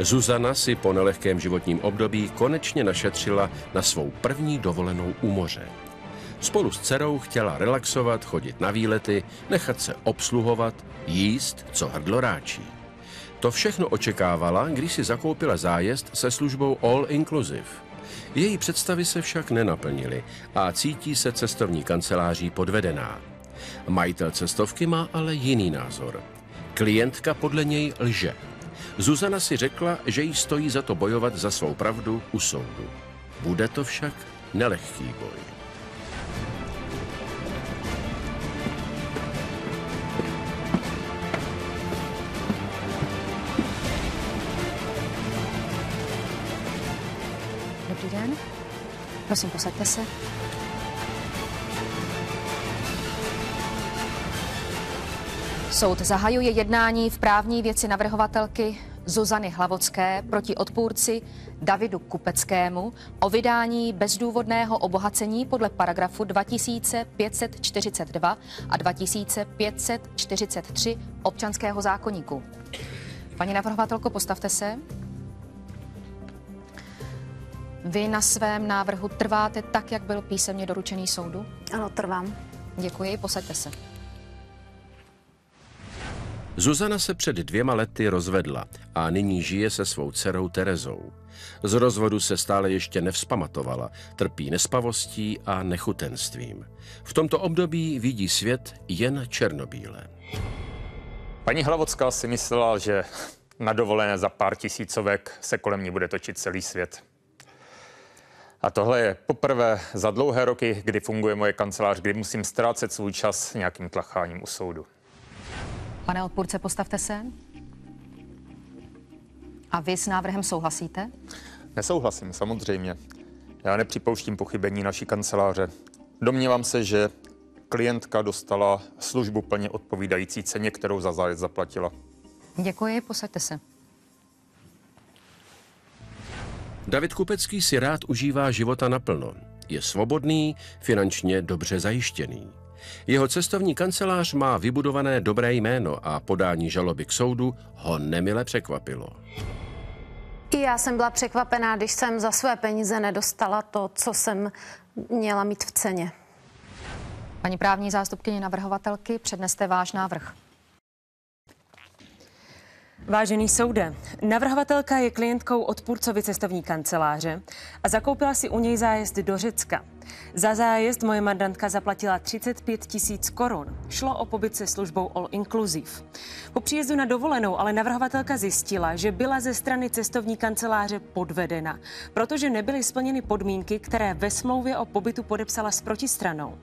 Zuzana si po nelehkém životním období konečně našetřila na svou první dovolenou u moře. Spolu s dcerou chtěla relaxovat, chodit na výlety, nechat se obsluhovat, jíst, co hrdlo ráčí. To všechno očekávala, když si zakoupila zájezd se službou All Inclusive. Její představy se však nenaplnily a cítí se cestovní kanceláří podvedená. Majitel cestovky má ale jiný názor. Klientka podle něj lže. Zuzana si řekla, že jí stojí za to bojovat za svou pravdu u soudu. Bude to však nelehký boj. Dobrý den. Prosím, posaďte se. Soud zahajuje jednání v právní věci navrhovatelky Zuzany Hlavocké proti odpůrci Davidu Kupeckému o vydání bezdůvodného obohacení podle paragrafu 2542 a 2543 občanského zákoníku. Paní navrhovatelko, postavte se. Vy na svém návrhu trváte tak, jak byl písemně doručený soudu? Ano, trvám. Děkuji, posaďte se. Zuzana se před dvěma lety rozvedla a nyní žije se svou dcerou Terezou. Z rozvodu se stále ještě nevzpamatovala, trpí nespavostí a nechutenstvím. V tomto období vidí svět jen černobíle. Paní Hlavocká si myslela, že na dovolené za pár tisícovek se kolem ní bude točit celý svět. A tohle je poprvé za dlouhé roky, kdy funguje moje kancelář, kdy musím ztrácet svůj čas nějakým tlacháním u soudu. Pane odpůrce, postavte se. A vy s návrhem souhlasíte? Nesouhlasím, samozřejmě. Já nepřipouštím pochybení naší kanceláře. Domnívám se, že klientka dostala službu plně odpovídající ceně, kterou za zájezd zaplatila. Děkuji, posaďte se. David Kupecký si rád užívá života naplno. Je svobodný, finančně dobře zajištěný. Jeho cestovní kancelář má vybudované dobré jméno a podání žaloby k soudu ho nemile překvapilo. I já jsem byla překvapená, když jsem za své peníze nedostala to, co jsem měla mít v ceně. Paní právní zástupkyně navrhovatelky, předneste váš návrh. Vážený soude, navrhovatelka je klientkou odpůrcovi cestovní kanceláře a zakoupila si u něj zájezd do Řecka. Za zájezd moje mandantka zaplatila 35 tisíc korun. Šlo o pobyt se službou All Inclusive. Po příjezdu na dovolenou ale navrhovatelka zjistila, že byla ze strany cestovní kanceláře podvedena, protože nebyly splněny podmínky, které ve smlouvě o pobytu podepsala s protistranou.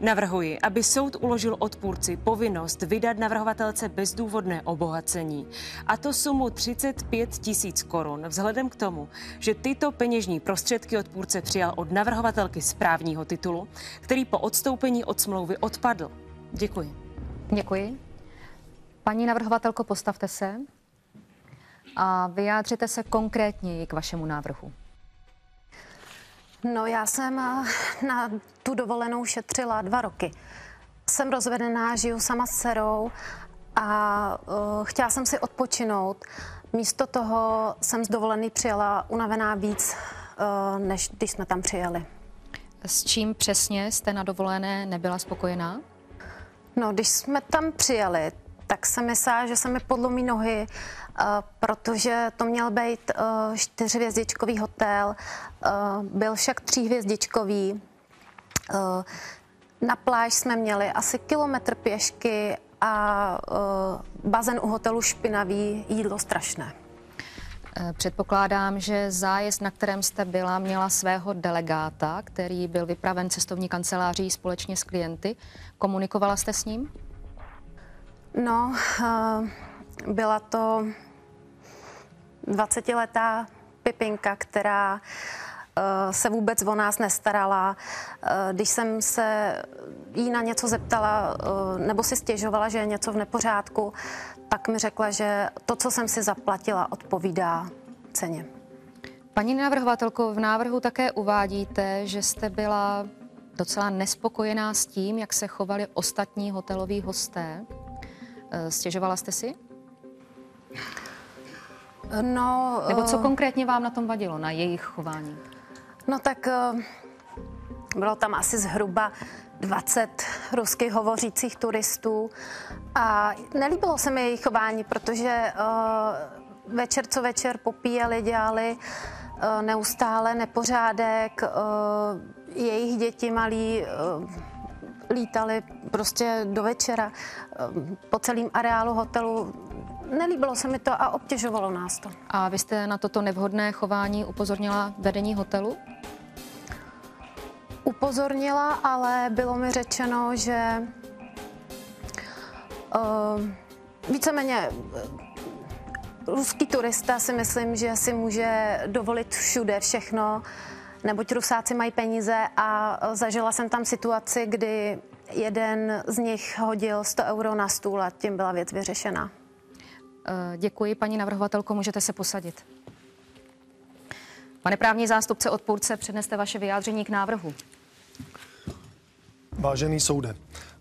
Navrhuji, aby soud uložil odpůrci povinnost vydat navrhovatelce bezdůvodné obohacení, a to sumu 35 tisíc korun, vzhledem k tomu, že tyto peněžní prostředky odpůrce přijal od navrhovatelky správního titulu, který po odstoupení od smlouvy odpadl. Děkuji. Děkuji. Paní navrhovatelko, postavte se a vyjádřete se konkrétněji k vašemu návrhu. No, já jsem eh, na tu dovolenou šetřila dva roky. Jsem rozvedená, žiju sama s dcerou a uh, chtěla jsem si odpočinout. Místo toho jsem z dovolený přijela unavená víc, uh, než když jsme tam přijeli. S čím přesně jste na dovolené nebyla spokojená? No, když jsme tam přijeli, tak jsem myslela, že se mi podlomí nohy, uh, protože to měl být uh, čtyřhvězdičkový hotel, uh, byl však tříhvězdičkový. Na pláž jsme měli asi kilometr pěšky a bazén u hotelu špinavý, jídlo strašné. Předpokládám, že zájezd, na kterém jste byla, měla svého delegáta, který byl vypraven cestovní kanceláří společně s klienty. Komunikovala jste s ním? No, uh, byla to 20-letá Pipinka, která uh, se vůbec o nás nestarala. Když jsem se jí na něco zeptala nebo si stěžovala, že je něco v nepořádku, tak mi řekla, že to, co jsem si zaplatila, odpovídá ceně. Paní navrhovatelko, v návrhu také uvádíte, že jste byla docela nespokojená s tím, jak se chovali ostatní hoteloví hosté. Stěžovala jste si? No, Nebo co eh, konkrétně vám na tom vadilo, na jejich chování? No tak eh, bylo tam asi zhruba 20 rusky hovořících turistů a nelíbilo se mi jejich chování, protože eh, večer co večer popíjeli, dělali eh, neustále nepořádek, eh, jejich děti malí lítali prostě do večera po celém areálu hotelu. Nelíbilo se mi to a obtěžovalo nás to. A vy jste na toto nevhodné chování upozornila vedení hotelu? Upozornila, ale bylo mi řečeno, že uh, víceméně uh, ruský turista si myslím, že si může dovolit všude všechno, neboť Rusáci mají peníze a uh, zažila jsem tam situaci, kdy jeden z nich hodil 100 euro na stůl a tím byla věc vyřešena. Eh, Děkuji, paní navrhovatelko, můžete se posadit. Pane právní zástupce odpůrce, předneste vaše vyjádření k návrhu. Vážený soude,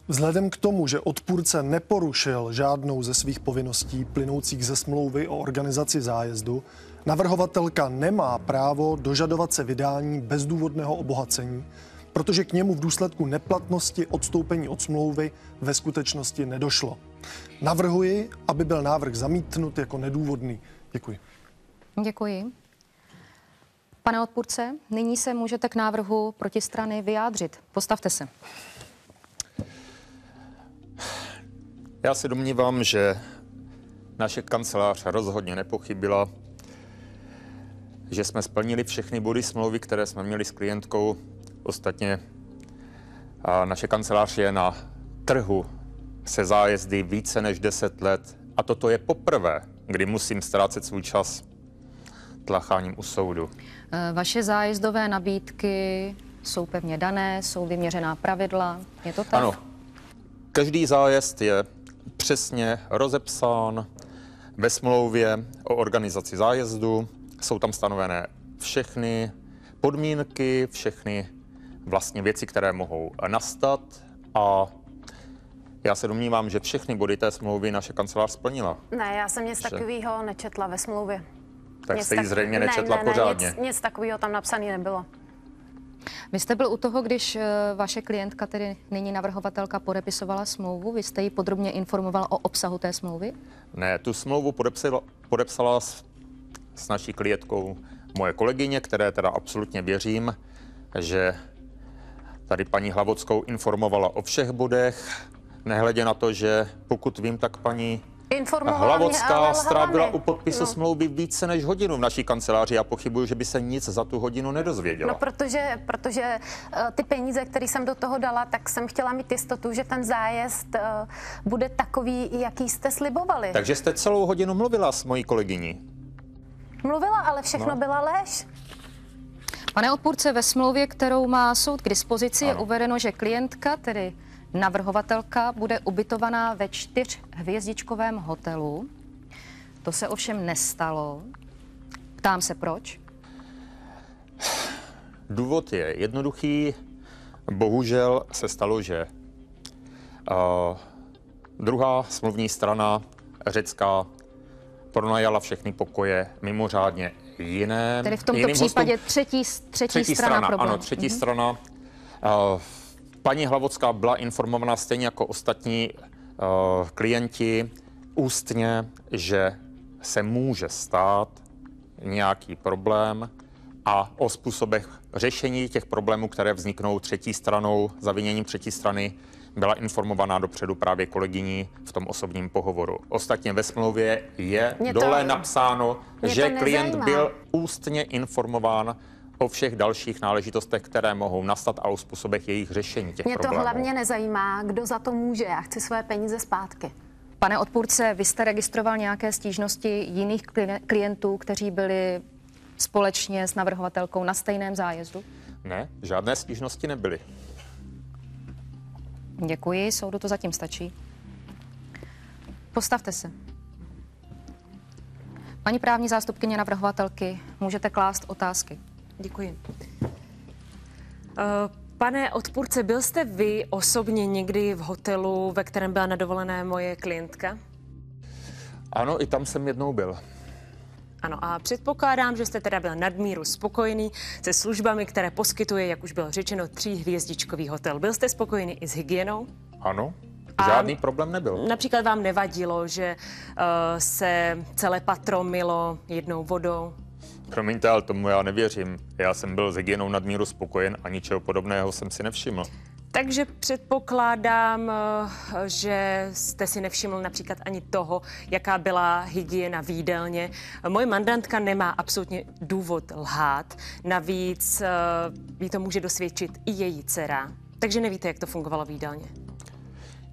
vzhledem k tomu, že odpůrce neporušil žádnou ze svých povinností plynoucích ze smlouvy o organizaci zájezdu, navrhovatelka nemá právo dožadovat se vydání bezdůvodného obohacení, protože k němu v důsledku neplatnosti odstoupení od smlouvy ve skutečnosti nedošlo. Navrhuji, aby byl návrh zamítnut jako nedůvodný. Děkuji. Děkuji. Pane odpůrce, nyní se můžete k návrhu protistrany vyjádřit. Postavte se. Já se domnívám, že naše kancelář rozhodně nepochybila, že jsme splnili všechny body smlouvy, které jsme měli s klientkou. Ostatně a naše kancelář je na trhu se zájezdy více než 10 let a toto je poprvé, kdy musím ztrácet svůj čas tlacháním u soudu. Eh, Vaše zájezdové nabídky jsou pevně dané, jsou vyměřená pravidla. Je to tak? Ano, každý zájezd je přesně rozepsán ve smlouvě o organizaci zájezdu. Jsou tam stanovené všechny podmínky, všechny vlastně věci, které mohou nastat a já se domnívám, že všechny body té smlouvy naše kancelář splnila. Ne, já jsem nic Že? takového nečetla ve smlouvě. Tak Nic jste ji zřejmě ne, nečetla ne, ne, pořádně. Nic, nic takového tam napsané nebylo. Vy jste byl u toho, když eh, vaše klientka, tedy nyní navrhovatelka, podepisovala smlouvu. Vy jste ji podrobně informoval o obsahu té smlouvy? Ne, tu smlouvu podepsala, podepsala s, s naší klientkou moje kolegyně, které teda absolutně věřím, že tady paní Hlavockou informovala o všech bodech, nehledě na to, že pokud vím, tak paní Hlavocká strávila mi. u podpisu No. smlouvy více než hodinu v naší kanceláři. Já pochybuju, že by se nic za tu hodinu nedozvěděla. No, protože, protože uh, ty peníze, které jsem do toho dala, tak jsem chtěla mít jistotu, že ten zájezd uh, bude takový, jaký jste slibovali. Takže jste celou hodinu mluvila s mojí kolegyní. Mluvila, ale všechno No. byla lež. Pane odpůrce, ve smlouvě, kterou má soud k dispozici, je Ano. uvedeno, že klientka, tedy navrhovatelka, bude ubytovaná ve čtyřhvězdičkovém hotelu. To se ovšem nestalo. Ptám se proč. Důvod je jednoduchý. Bohužel se stalo, že uh, druhá smluvní strana řecká pronajala všechny pokoje mimořádně jiné. Tedy v tomto případě hostům. třetí, třetí, třetí strana, strana, problému. ano, třetí mm-hmm. strana. Uh, paní Hlavocká byla informovaná stejně jako ostatní uh, klienti ústně, že se může stát nějaký problém a o způsobech řešení těch problémů, které vzniknou třetí stranou, zaviněním třetí strany, byla informovaná dopředu právě kolegyní v tom osobním pohovoru. Ostatně ve smlouvě je Mě to- dole napsáno, že klient byl ústně informován o všech dalších náležitostech, které mohou nastat a o způsobech jejich řešení těch Mě to problémů. hlavně nezajímá, kdo za to může. Já chci své peníze zpátky. Pane odpůrce, vy jste registroval nějaké stížnosti jiných kli- klientů, kteří byli společně s navrhovatelkou na stejném zájezdu? Ne, žádné stížnosti nebyly. Děkuji, soudu to zatím stačí. Postavte se. Paní právní zástupkyně navrhovatelky, můžete klást otázky. Děkuji. Eh, Pane odpůrce, byl jste vy osobně někdy v hotelu, ve kterém byla na dovolené moje klientka? Ano, i tam jsem jednou byl. Ano, a předpokládám, že jste teda byl nadmíru spokojený se službami, které poskytuje, jak už bylo řečeno, tříhvězdičkový hotel. Byl jste spokojený i s hygienou? Ano, A- žádný problém nebyl. Například vám nevadilo, že uh, se celé patro mylo jednou vodou? Promiňte, ale tomu já nevěřím. Já jsem byl s hygienou nadmíru spokojen a ničeho podobného jsem si nevšiml. Takže předpokládám, eh, že jste si nevšiml například ani toho, jaká byla hygiena v jídelně. Moje mandantka nemá absolutně důvod lhát. Navíc eh, jí to může dosvědčit i její dcera. Takže nevíte, jak to fungovalo v jídelně.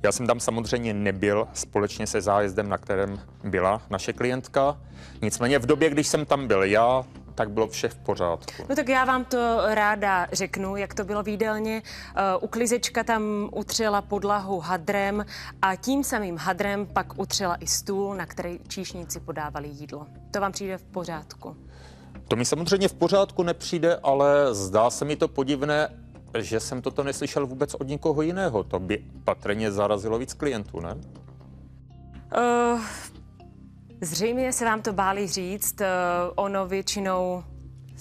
Já jsem tam samozřejmě nebyl společně se zájezdem, na kterém byla naše klientka. Nicméně v době, když jsem tam byl já, tak bylo vše v pořádku. No tak já vám to ráda řeknu, jak to bylo v jídelně. Uh, uklizečka tam utřela podlahu hadrem a tím samým hadrem pak utřela i stůl, na který číšníci podávali jídlo. To vám přijde v pořádku. To mi samozřejmě v pořádku nepřijde, ale zdá se mi to podivné, že jsem toto neslyšel vůbec od nikoho jiného. To by patrně zarazilo víc klientů, ne? Uh, zřejmě se vám to báli říct. Uh, ono většinou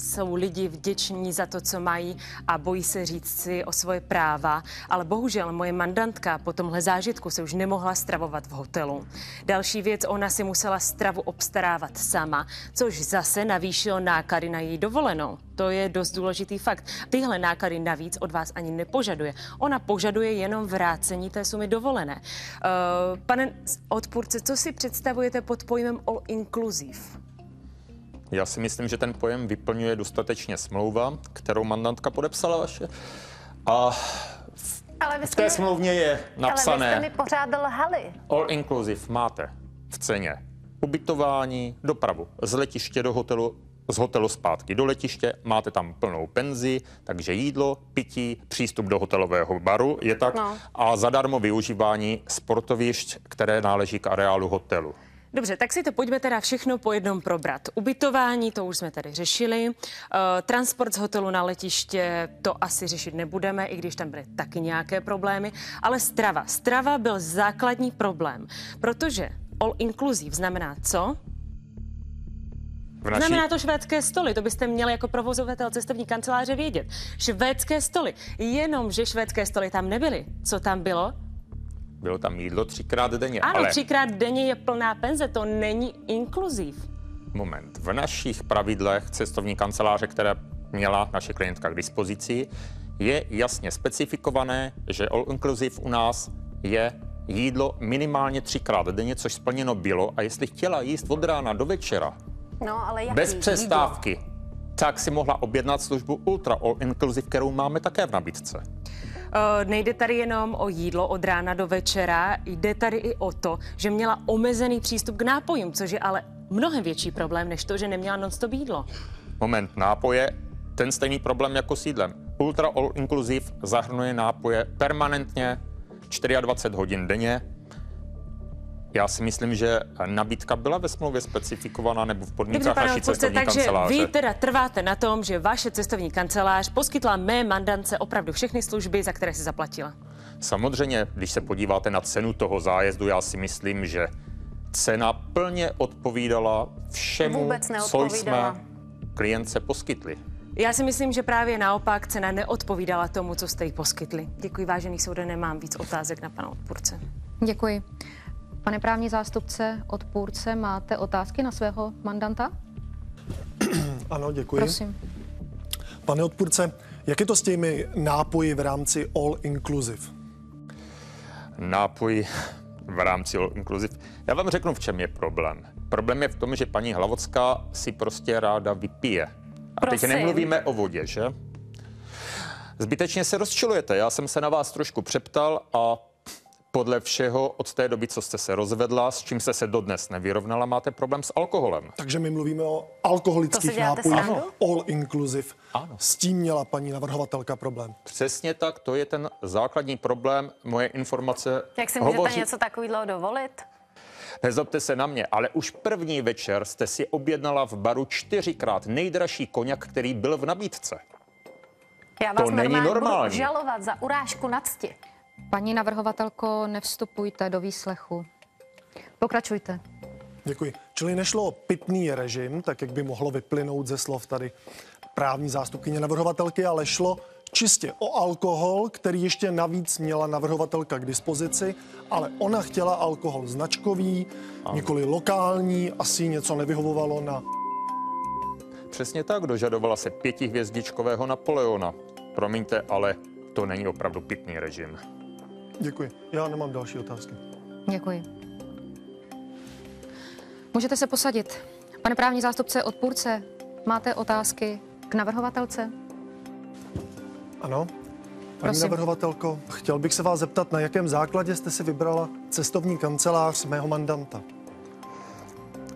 jsou lidi vděční za to, co mají a bojí se říct si o svoje práva, ale bohužel moje mandantka po tomhle zážitku se už nemohla stravovat v hotelu. Další věc, ona si musela stravu obstarávat sama, což zase navýšilo náklady na její dovolenou. To je dost důležitý fakt. Tyhle náklady navíc od vás ani nepožaduje. Ona požaduje jenom vrácení té sumy dovolené. Uh, pane odpůrce, co si představujete pod pojmem all inclusive? Já si myslím, že ten pojem vyplňuje dostatečně smlouva, kterou mandantka podepsala vaše. A Ale vy v té mi, smlouvně je ale vy jste napsané mi pořád lhali. all inclusive máte v ceně ubytování, dopravu z letiště do hotelu, z hotelu zpátky do letiště, máte tam plnou penzi, takže jídlo, pití, přístup do hotelového baru, je tak, No. a zadarmo využívání sportovišť, které náleží k areálu hotelu. Dobře, tak si to pojďme teda všechno po jednom probrat. Ubytování, to už jsme tady řešili. Uh, transport z hotelu na letiště, to asi řešit nebudeme, i když tam byly taky nějaké problémy. Ale strava. Strava byl základní problém, protože all inclusive znamená co? V naší, Znamená to švédské stoly, to byste měli jako provozovatel cestovní kanceláře vědět. Švédské stoly, jenomže švédské stoly tam nebyly. Co tam bylo? Bylo tam jídlo třikrát denně, Ano, ale třikrát denně je plná penze, to není inkluziv. moment. V našich pravidlech cestovní kanceláře, které měla naše klientka k dispozici, je jasně specifikované, že all inclusive u nás je jídlo minimálně třikrát denně, což splněno bylo. A jestli chtěla jíst od rána do večera, No, ale jaký bez jídlo? přestávky, tak si mohla objednat službu Ultra All Inclusive, kterou máme také v nabídce. Uh, nejde tady jenom o jídlo od rána do večera, jde tady i o to, že měla omezený přístup k nápojům, což je ale mnohem větší problém, než to, že neměla non-stop jídlo. Moment, nápoje, ten stejný problém jako s jídlem. Ultra All Inclusive zahrnuje nápoje permanentně 24 hodin denně. Já si myslím, že nabídka byla ve smlouvě specifikovaná nebo v podmínkách pane naší cestovní takže kanceláře. vy teda trváte na tom, že vaše cestovní kancelář poskytla mé mandance opravdu všechny služby, za které si zaplatila. Samozřejmě, když se podíváte na cenu toho zájezdu, já si myslím, že cena plně odpovídala všemu, Vůbec co jsme klientce poskytli. Já si myslím, že právě naopak cena neodpovídala tomu, co jste jí poskytli. Děkuji, vážený soude, nemám víc otázek na pana odpůrce. Děkuji. Pane právní zástupce, odpůrce, máte otázky na svého mandanta? Ano, děkuji. Prosím. Pane odpůrce, jak je to s těmi nápoji v rámci All Inclusive? nápoj v rámci All Inclusive. Já vám řeknu, v čem je problém. Problém je v tom, že paní Hlavocká si prostě ráda vypije. A teď Prosím. nemluvíme o vodě, že? Zbytečně se rozčilujete. Já jsem se na vás trošku přeptal a podle všeho od té doby, co jste se rozvedla, s čím jste se dodnes nevyrovnala, máte problém s alkoholem. Takže my mluvíme o alkoholických nápojích? All Inclusive. Ano. S tím měla paní navrhovatelka problém. Přesně tak, to je ten základní problém. Moje informace Jak si můžete hovoří... něco takového dovolit? Nezlobte se na mě, ale už první večer jste si objednala v baru čtyřikrát nejdražší koněk, který byl v nabídce. Já vás To není normálně normální. budu žalovat za urážku na cti. Paní navrhovatelko, nevstupujte do výslechu. Pokračujte. Děkuji. Čili nešlo o pitný režim, tak jak by mohlo vyplynout ze slov tady právní zástupkyně navrhovatelky, ale šlo čistě o alkohol, který ještě navíc měla navrhovatelka k dispozici, ale ona chtěla alkohol značkový, nikoli lokální, asi něco nevyhovovalo na Přesně tak, dožadovala se pětihvězdičkového Napoleona. Promiňte, ale to není opravdu pitný režim. Děkuji. Já nemám další otázky. Děkuji. Můžete se posadit. Pane právní zástupce odpůrce, máte otázky k navrhovatelce? Ano. Paní Prosím. navrhovatelko, chtěl bych se vás zeptat, na jakém základě jste si vybrala cestovní kancelář mého mandanta?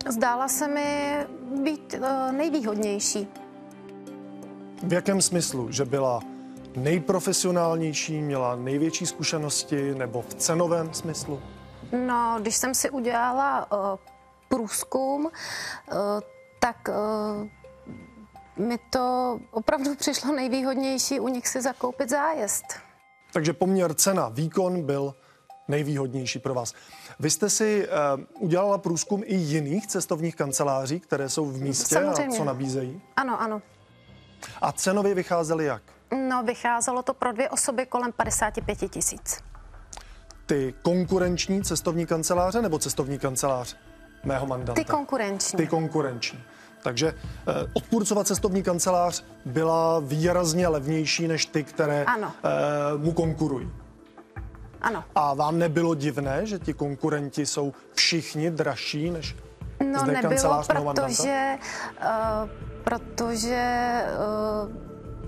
Zdála se mi být uh, nejvýhodnější. V jakém smyslu? Že byla nejprofesionálnější, měla největší zkušenosti nebo v cenovém smyslu? No, když jsem si udělala uh, průzkum, uh, tak uh, mi to opravdu přišlo nejvýhodnější u nich si zakoupit zájezd. Takže poměr cena, výkon byl nejvýhodnější pro vás. Vy jste si uh, udělala průzkum i jiných cestovních kanceláří, které jsou v místě a Samozřejmě. co nabízejí? Ano, ano. A cenově vycházely jak? No, vycházelo to pro dvě osoby kolem 55 tisíc. Ty konkurenční cestovní kanceláře nebo cestovní kancelář mého mandanta? Ty konkurenční. Ty konkurenční. Takže eh, odpůrcova cestovní kancelář byla výrazně levnější než ty, které Ano. eh, mu konkurují. Ano. A vám nebylo divné, že ti konkurenti jsou všichni dražší než No zde nebylo, kancelář mého mandanta? protože, uh, protože uh,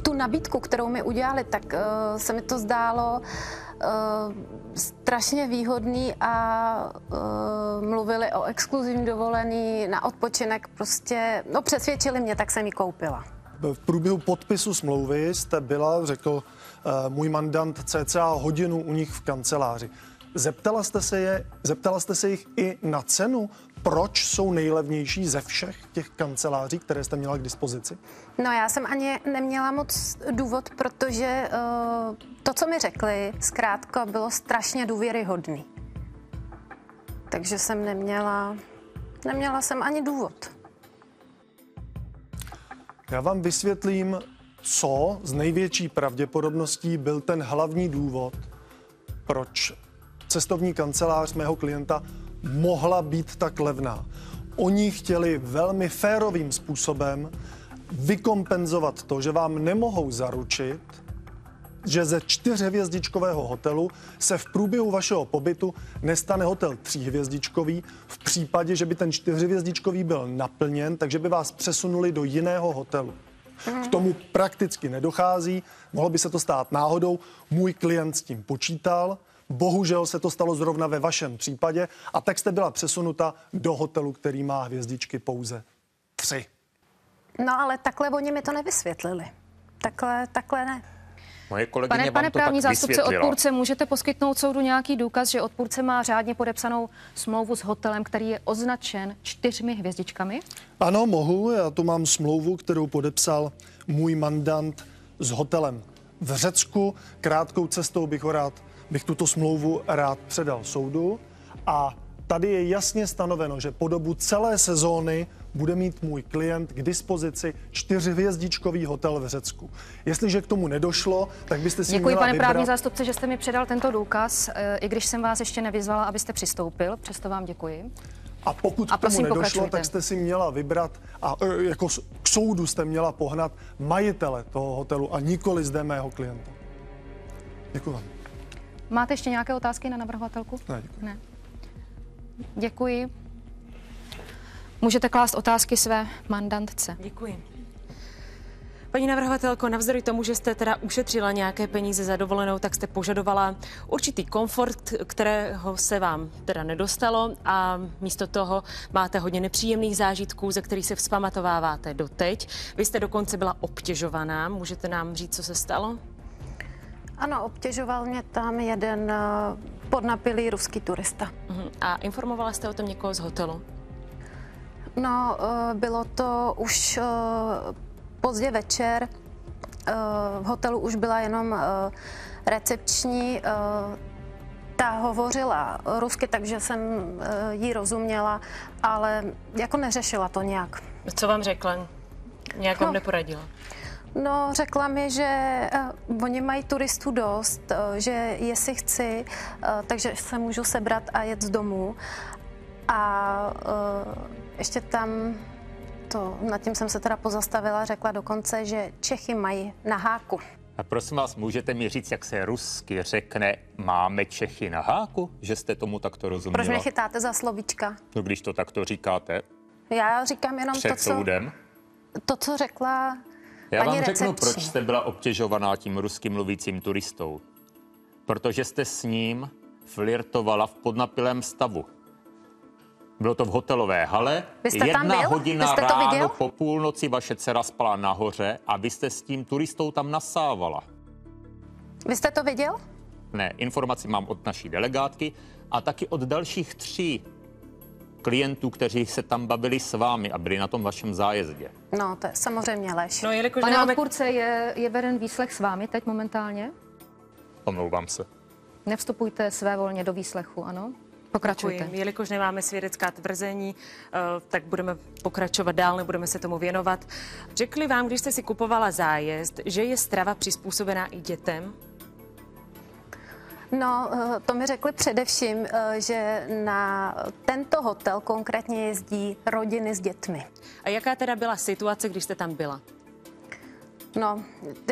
tu nabídku, kterou mi udělali, tak uh, se mi to zdálo uh, strašně výhodný a uh, mluvili o exkluzivní dovolený na odpočinek. Prostě, no přesvědčili mě, tak jsem ji koupila. V průběhu podpisu smlouvy jste byla, řekl uh, můj mandant, cca hodinu u nich v kanceláři. Zeptala jste se, je, zeptala jste se jich i na cenu? Proč jsou nejlevnější ze všech těch kanceláří, které jste měla k dispozici? No já jsem ani neměla moc důvod, protože uh, to, co mi řekli, zkrátka bylo strašně důvěryhodný. Takže jsem neměla, neměla jsem ani důvod. Já vám vysvětlím, co z největší pravděpodobností byl ten hlavní důvod, proč cestovní kancelář mého klienta mohla být tak levná. Oni chtěli velmi férovým způsobem vykompenzovat to, že vám nemohou zaručit, že ze čtyřhvězdičkového hotelu se v průběhu vašeho pobytu nestane hotel tříhvězdičkový v případě, že by ten čtyřhvězdičkový byl naplněn, takže by vás přesunuli do jiného hotelu. K tomu prakticky nedochází, mohlo by se to stát náhodou, můj klient s tím počítal, bohužel se to stalo zrovna ve vašem případě a tak jste byla přesunuta do hotelu, který má hvězdičky pouze tři. No ale takhle oni mi to nevysvětlili. Takhle, takhle ne. Moje kolegyně Pane, vám pane to právní zástupce odpůrce, můžete poskytnout soudu nějaký důkaz, že odpůrce má řádně podepsanou smlouvu s hotelem, který je označen čtyřmi hvězdičkami? Ano, mohu. Já tu mám smlouvu, kterou podepsal můj mandant s hotelem v Řecku. Krátkou cestou bych ho rád, bych tuto smlouvu rád předal soudu. A tady je jasně stanoveno, že po dobu celé sezóny bude mít můj klient k dispozici čtyřhvězdičkový hotel v Řecku. Jestliže k tomu nedošlo, tak byste si Děkuji, měla pane vybrat... právní zástupce, že jste mi předal tento důkaz, eh, i když jsem vás ještě nevyzvala, abyste přistoupil. Přesto vám děkuji. A pokud A k tomu nedošlo, pokračujte. tak jste si měla vybrat a e, jako k soudu jste měla pohnat majitele toho hotelu a nikoli zde mého klienta. Děkuji vám. Máte ještě nějaké otázky na navrhovatelku? Ne, děkuji. Ne. Děkuji. Můžete klást otázky své mandantce. Děkuji. Paní navrhovatelko, navzdory tomu, že jste teda ušetřila nějaké peníze za dovolenou, tak jste požadovala určitý komfort, kterého se vám teda nedostalo a místo toho máte hodně nepříjemných zážitků, ze kterých se vzpamatováváte doteď. Vy jste dokonce byla obtěžovaná. Můžete nám říct, co se stalo? Ano, obtěžoval mě tam jeden eh, podnapilý ruský turista. Mhm. A informovala jste o tom někoho z hotelu? No, eh, bylo to už eh, pozdě večer. V hotelu už byla jenom recepční. ta hovořila rusky, takže jsem jí rozuměla, ale jako neřešila to nějak. Co vám řekla? Nějak vám No. neporadila? No, řekla mi, že uh, oni mají turistů dost, uh, že jestli chci, uh, takže se můžu sebrat a jet z domu. A uh, ještě tam, to, nad tím jsem se teda pozastavila, řekla dokonce, že Čechy mají na háku. A prosím vás, můžete mi říct, jak se rusky řekne máme Čechy na háku? Že jste tomu takto rozuměla? Proč mě chytáte za slovíčka? No, když to takto říkáte Já říkám jenom před to co, soudem. to, co řekla Já paní vám řeknu, recepční. proč jste byla obtěžovaná tím rusky mluvícím turistou. Protože jste s ním flirtovala v podnapilém stavu. Bylo to v hotelové hale. Vy jste tam Jedna byl? hodina Vy jste to ráno viděl? po půlnoci vaše dcera spala nahoře a vy jste s tím turistou tam nasávala. Vy jste to viděl? Ne, informaci mám od naší delegátky a taky od dalších tří klientů, kteří se tam bavili s vámi a byli na tom vašem zájezdě. No, to je samozřejmě lež. No, jelikož Pane nemáme... odpůrce, je, je veden výslech s vámi teď momentálně? Omlouvám se. Nevstupujte své volně do výslechu, ano? Pokračujte. Děkuji. Jelikož nemáme svědecká tvrzení, eh, tak budeme pokračovat dál, nebudeme se tomu věnovat. Řekli vám, když jste si kupovala zájezd, že je strava přizpůsobená i dětem? No, eh, to mi řekli především, eh, že na tento hotel konkrétně jezdí rodiny s dětmi. A jaká teda byla situace, když jste tam byla? No,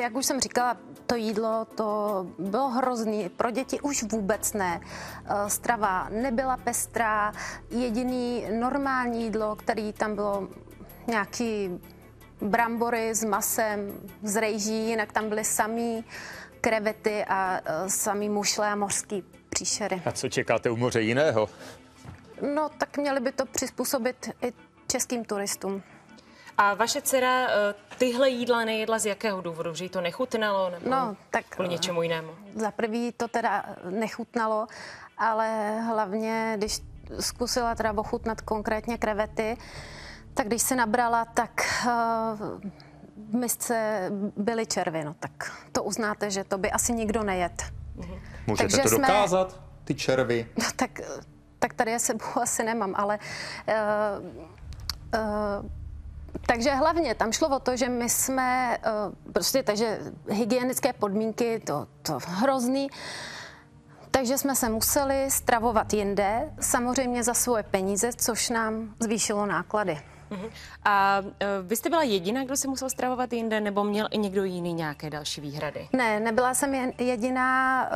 jak už jsem říkala, to jídlo, to bylo hrozný. Pro děti už vůbec ne. Eh, Strava nebyla pestrá. Jediný normální jídlo, který tam bylo nějaký brambory s masem, z rejží, jinak tam byly samý krevety a eh, samý mušle a mořský příšery. A co čekáte u moře jiného? No, tak měli by to přizpůsobit i českým turistům. A vaše dcera eh, tyhle jídla nejedla z jakého důvodu? Že jí to nechutnalo? Nebo No, tak kvůli něčemu jinému? za prvý to teda nechutnalo, ale hlavně, když zkusila teda ochutnat konkrétně krevety, tak když se nabrala, tak eh, v misce byly červy, no tak to uznáte, že to by asi nikdo nejet. Můžete Takže to jsme- dokázat, ty červy? No tak, tak tady je sebou asi nemám, ale uh, uh, takže hlavně tam šlo o to, že my jsme uh, prostě, takže hygienické podmínky, to, to hrozný, takže jsme se museli stravovat jinde, samozřejmě za svoje peníze, což nám zvýšilo náklady. A eh, vy jste byla jediná, kdo se musel stravovat jinde, nebo měl i někdo jiný nějaké další výhrady? Ne, nebyla jsem jediná,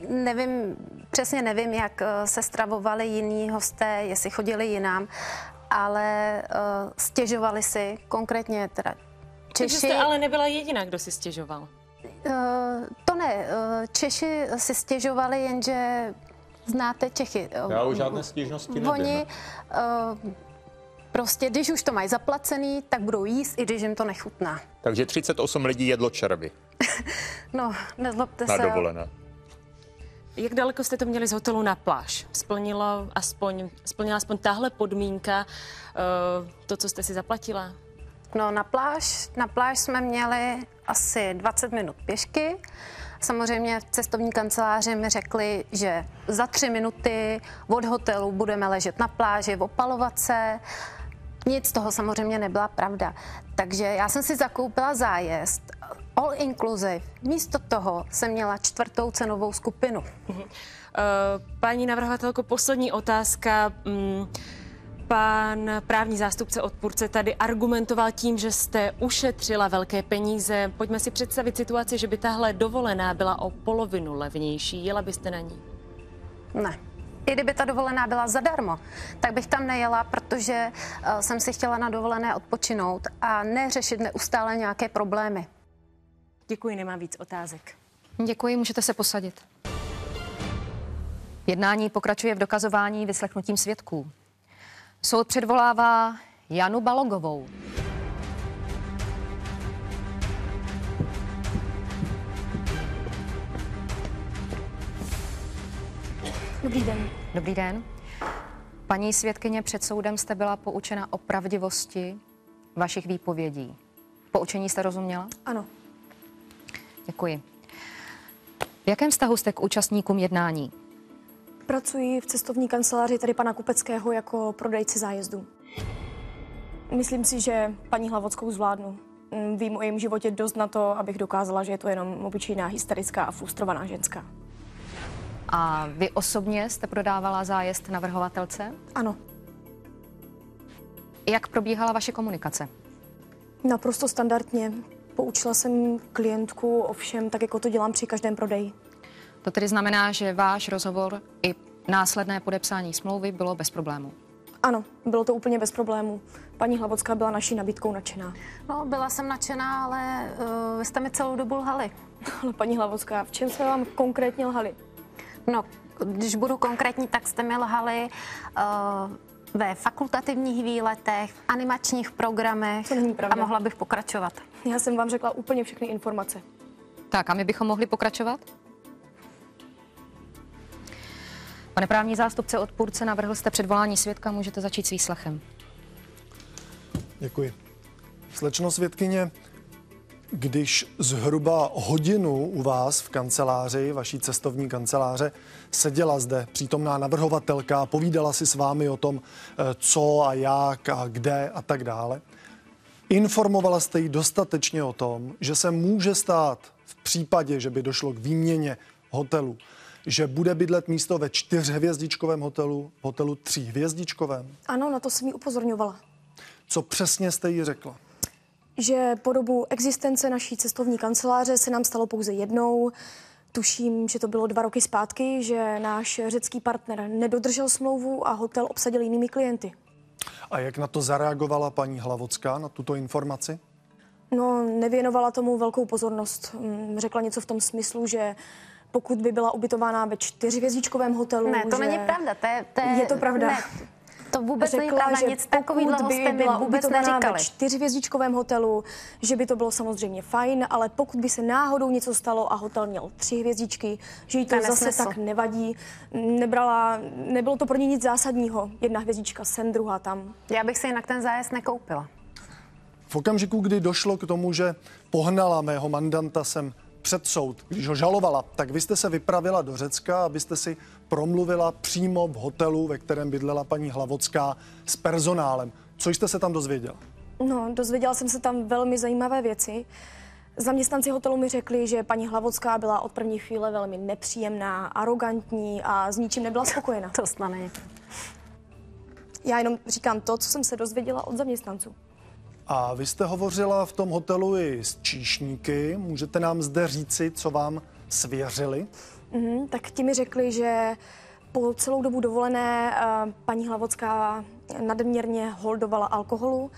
uh, nevím, přesně nevím, jak uh, se stravovali jiní hosté, jestli chodili jinam, ale uh, stěžovali si, konkrétně teda Takže Češi. jste ale nebyla jediná, kdo si stěžoval. Uh, to ne, uh, Češi si stěžovali, jenže znáte Čechy. Já o žádné stížnosti nevím. Oni uh, prostě, když už to mají zaplacený, tak budou jíst, i když jim to nechutná. Takže 38 lidí jedlo červy No, nezlobte na se. dovolené. Jak daleko jste to měli z hotelu na pláž? Splnilo aspoň, splnila aspoň tahle podmínka uh, to, co jste si zaplatila? No na pláž, na pláž jsme měli asi 20 minut pěšky. Samozřejmě v cestovní kanceláři mi řekli, že za tři minuty od hotelu budeme ležet na pláži, opalovat se. Nic z toho samozřejmě nebyla pravda. Takže já jsem si zakoupila zájezd all inclusive. Místo toho jsem měla čtvrtou cenovou skupinu. Uh, paní navrhovatelko, poslední otázka. Mm, Pan právní zástupce odpůrce tady argumentoval tím, že jste ušetřila velké peníze. Pojďme si představit situaci, že by tahle dovolená byla o polovinu levnější. Jela byste na ní? Ne. I kdyby ta dovolená byla zadarmo, tak bych tam nejela, protože uh, jsem si chtěla na dovolené odpočinout a neřešit neustále nějaké problémy. Děkuji, nemám víc otázek. Děkuji, můžete se posadit. Jednání pokračuje v dokazování vyslechnutím svědků. Soud předvolává Janu Balogovou. Dobrý den. Dobrý den. Paní svědkyně, před soudem jste byla poučena o pravdivosti vašich výpovědí. Poučení jste rozuměla? Ano. Děkuji. V jakém vztahu jste k účastníkům jednání? Pracuji v cestovní kanceláři tady pana Kupeckého jako prodejce zájezdu. Myslím si, že paní Hlavockou zvládnu. Vím o jejím životě dost na to, abych dokázala, že je to jenom obyčejná hysterická a frustrovaná ženská. A vy osobně jste prodávala zájezd navrhovatelce? Ano, Jak probíhala vaše komunikace? naprosto standardně. Poučila jsem klientku o všem, tak jako to dělám při každém prodeji. To tedy znamená, že váš rozhovor i následné podepsání smlouvy bylo bez problému. Ano, bylo to úplně bez problémů. Paní Hlavocká byla naší nabídkou nadšená. No, byla jsem nadšená, ale uh, vy jste mi celou dobu lhali. Ale paní Hlavocká, v čem jsme vám konkrétně lhali? No, když budu konkrétní, tak jste mi lhali uh, ve fakultativních výletech, animačních programech To není pravda. a mohla bych pokračovat. Já jsem vám řekla úplně všechny informace. Tak a my bychom mohli pokračovat? Pane právní zástupce odpůrce, navrhl jste předvolání svědka, můžete začít s výslechem. Děkuji. Slečno svědkyně, když zhruba hodinu u vás v kanceláři, vaší cestovní kanceláře, seděla zde přítomná navrhovatelka a povídala si s vámi o tom, eh, co a jak a kde a tak dále, informovala jste ji dostatečně o tom, že se může stát v případě, že by došlo k výměně hotelu, že bude bydlet místo ve čtyřhvězdičkovém hotelu, hotelu tříhvězdičkovém. Ano, na to jsem ji upozorňovala. Co přesně jste jí řekla? Že po dobu existence naší cestovní kanceláře se nám stalo pouze jednou. Tuším, že to bylo dva roky zpátky, že náš řecký partner nedodržel smlouvu a hotel obsadil jinými klienty. A jak na to zareagovala paní Hlavocká, na tuto informaci? No, nevěnovala tomu velkou pozornost. Mm, Řekla něco v tom smyslu, že pokud by byla ubytována ve čtyřhvězdičkovém hotelu, Ne, to že... není pravda. To je, to je, Je to pravda. Ne, to vůbec není Řekla, pravda. že Nic takového pokud by byla vůbec neříkali. ve čtyřhvězdičkovém hotelu, že by to bylo samozřejmě fajn, ale pokud by se náhodou něco stalo a hotel měl tři hvězdičky, že jí to, je zase nesmysl. tak nevadí. Nebrala, nebylo to pro ní nic zásadního. Jedna hvězdička sem, druhá tam. Já bych si jinak ten zájezd nekoupila. V okamžiku, kdy došlo k tomu, že pohnala mého mandanta sem před soud, když ho žalovala, tak vy jste se vypravila do Řecka, abyste si promluvila přímo v hotelu, ve kterém bydlela paní Hlavocká, s personálem. Co jste se tam dozvěděla? No, dozvěděla jsem se tam velmi zajímavé věci. Zaměstnanci hotelu mi řekli, že paní Hlavocká byla od první chvíle velmi nepříjemná, arrogantní a s ničím nebyla spokojena. To snad. Já jenom říkám to, co jsem se dozvěděla od zaměstnanců. A vy jste hovořila v tom hotelu i s číšníky. Můžete nám zde říci, co vám svěřili? Mhm, tak ti mi řekli, že po celou dobu dovolené eh, paní Hlavocká nadměrně holdovala alkoholu.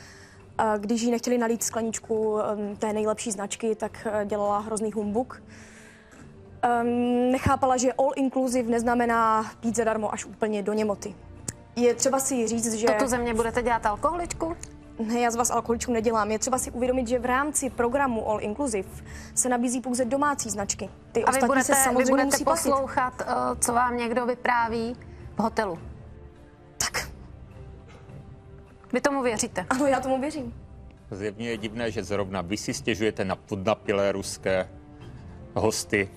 Eh, Když jí nechtěli nalít skleničku eh, té nejlepší značky, tak dělala hrozný humbuk. Ehm, Nechápala, že all inclusive neznamená pít zadarmo až úplně do němoty. Je třeba si říct, že... To tu ze mě budete dělat alkoholičku? Ne, já z vás alkoholičku nedělám. Je třeba si uvědomit, že v rámci programu All Inclusive se nabízí pouze domácí značky. Ty A vy ostatní budete, se vy samozřejmě budete musí platit. poslouchat, eh, co vám někdo vypráví v hotelu. Tak, Vy tomu věříte? ano, já tomu věřím. Zjevně je divné, že zrovna vy si stěžujete na podnapilé ruské hosty,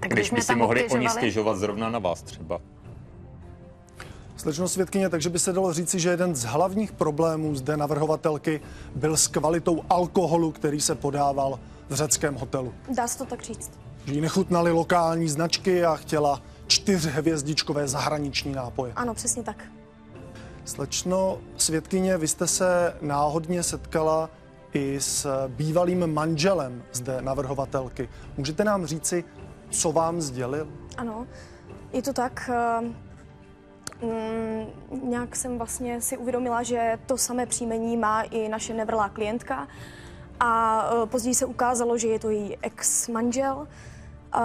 Tak když by mě si mohli oni stěžovat zrovna na vás třeba. Slečno svědkyně, takže by se dalo říci, že jeden z hlavních problémů zde navrhovatelky byl s kvalitou alkoholu, který se podával v řeckém hotelu. Dá se to tak říct. Že jí nechutnaly lokální značky a chtěla čtyřhvězdičkové zahraniční nápoje. Ano, přesně tak. Slečno svědkyně, vy jste se náhodně setkala i s bývalým manželem zde navrhovatelky. Můžete nám říci, co vám sdělil? Ano, je to tak. Mm, nějak jsem vlastně si uvědomila, že to samé příjmení má i naše nevrlá klientka. A eh, později se ukázalo, že je to její ex-manžel.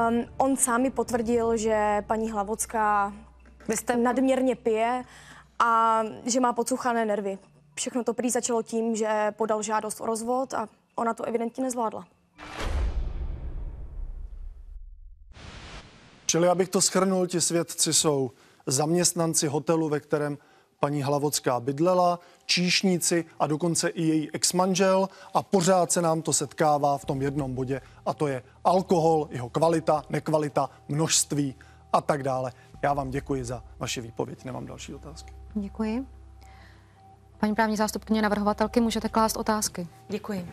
Um, on sám mi potvrdil, že paní Hlavocká Vy jste nadměrně pije a že má podsuchané nervy. Všechno to prý začalo tím, že podal žádost o rozvod a ona to evidentně nezvládla. Čili abych to schrnul, ti svědci jsou zaměstnanci hotelu, ve kterém paní Hlavocká bydlela, číšníci a dokonce i její exmanžel a pořád se nám to setkává v tom jednom bodě a to je alkohol, jeho kvalita, nekvalita, množství a tak dále. Já vám děkuji za vaši výpověď, nemám další otázky. Děkuji. Paní právní zástupkyně navrhovatelky, můžete klást otázky. Děkuji.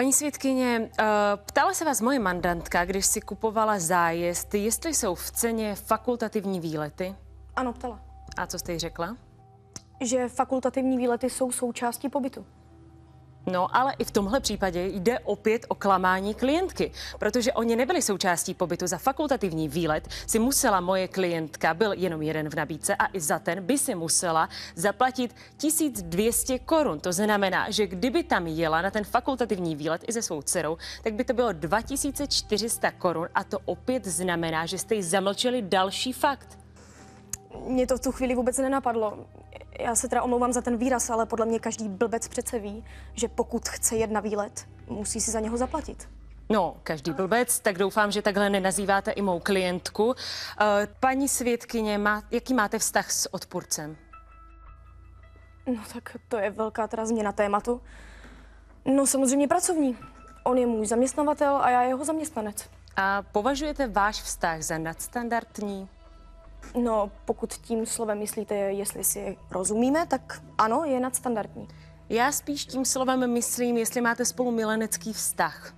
Paní svědkyně, eh, ptala se vás moje mandantka, když si kupovala zájezd, jestli jsou v ceně fakultativní výlety. Ano, ptala. A co jste jí řekla? Že fakultativní výlety jsou součástí pobytu. No, ale i v tomhle případě jde opět o klamání klientky, protože oni nebyli součástí pobytu. Za fakultativní výlet si musela moje klientka, byl jenom jeden v nabídce, a i za ten by si musela zaplatit 1200 korun. To znamená, že kdyby tam jela na ten fakultativní výlet i se svou dcerou, tak by to bylo 2400 korun a to opět znamená, že jste jí zamlčeli další fakt. Mě to v tu chvíli vůbec nenapadlo. Já se teda omlouvám za ten výraz, ale podle mě každý blbec přece ví, že pokud chce jet na výlet, musí si za něho zaplatit. No, každý blbec, tak doufám, že takhle nenazýváte i mou klientku. Eh, Paní svědkyně, má, jaký máte vztah s odpůrcem? No tak to je velká teda změna tématu. No samozřejmě pracovní. On je můj zaměstnavatel a já jeho zaměstnanec. A považujete váš vztah za nadstandardní? No, pokud tím slovem myslíte, jestli si rozumíme, tak ano, je nadstandardní. Já spíš tím slovem myslím, jestli máte spolu milenecký vztah.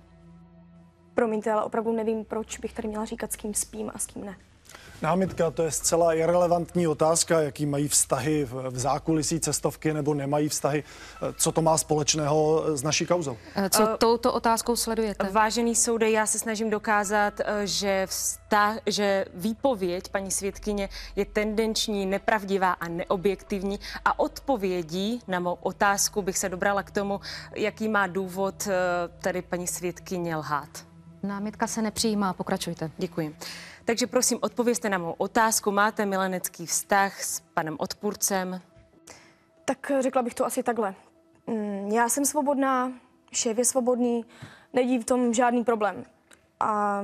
Promiňte, ale opravdu nevím, proč bych tady měla říkat, s kým spím a s kým ne. Námitka, to je zcela irrelevantní otázka, jaký mají vztahy v, zákulisí cestovky nebo nemají vztahy. Co to má společného s naší kauzou? Co uh, touto otázkou sledujete? Vážený soude, já se snažím dokázat, eh, že, vztah, že výpověď paní svědkyně je tendenční, nepravdivá a neobjektivní a odpovědí na mou otázku bych se dobrala k tomu, jaký má důvod eh, tady paní svědkyně lhát. Námitka se nepřijímá, pokračujte. Děkuji. Takže prosím, odpovězte na mou otázku. Máte milenecký vztah s panem odpůrcem? Tak řekla bych to asi takhle. Mm, Já jsem svobodná, šéf je svobodný, nedí v tom žádný problém. A